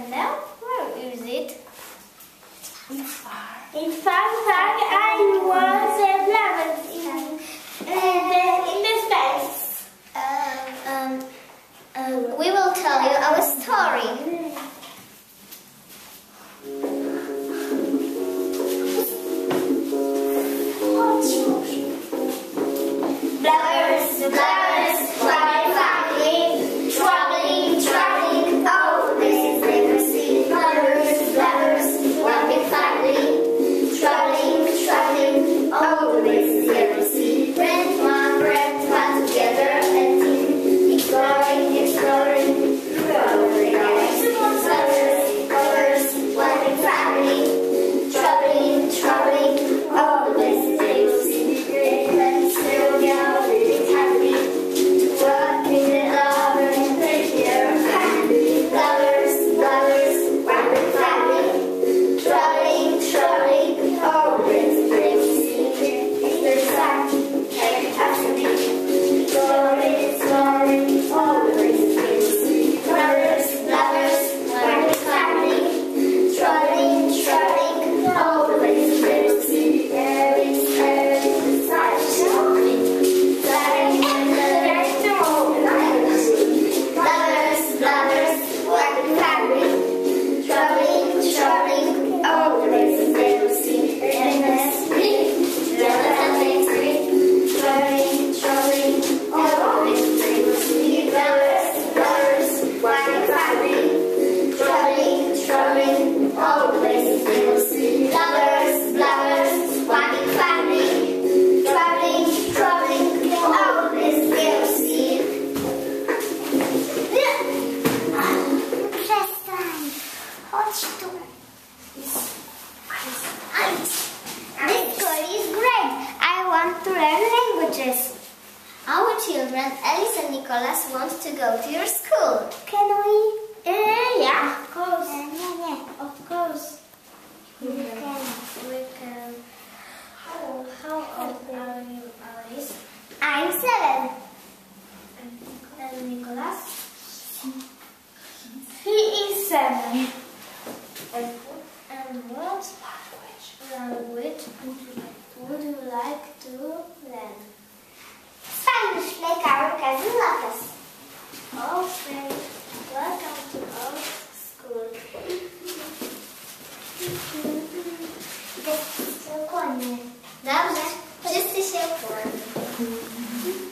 don't know. Where is it? In fact, I was eleven in, in the space. Um, um, um, we will tell you our story. Our children, Alice and Nicholas, want to go to your school. Can we? Uh, yeah, of course. Nie, nie. Of course. We can. We can. How, how old are you, Alice? I'm seven. And Nicholas? He is seven. And, and what language would you like to learn? quero explicar o que é latas. Oh, friends, welcome to old school. This is so corny. That was just a short.